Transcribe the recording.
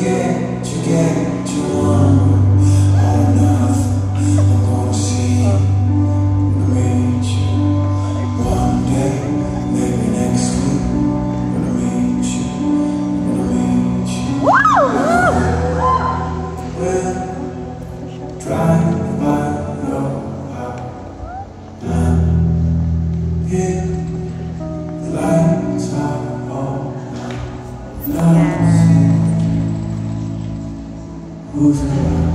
To get, or nothing, I'm gonna see you One day, maybe next week. Gonna you, gonna you. We'll by your house here, the light. Hosanna.